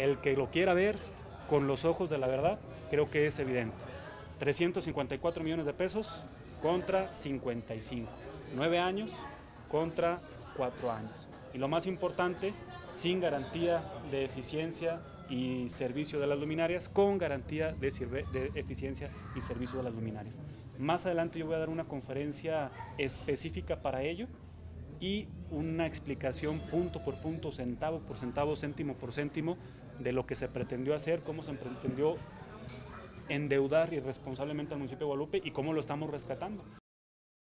El que lo quiera ver con los ojos de la verdad, creo que es evidente. 354 millones de pesos contra 55. 9 años contra 4 años. Y lo más importante, sin garantía de eficiencia y servicio de las luminarias, con garantía de, de, eficiencia y servicio de las luminarias. Más adelante yo voy a dar una conferencia específica para ello y una explicación punto por punto, centavo por centavo, céntimo por céntimo de lo que se pretendió hacer, cómo se pretendió endeudar irresponsablemente al municipio de Guadalupe y cómo lo estamos rescatando.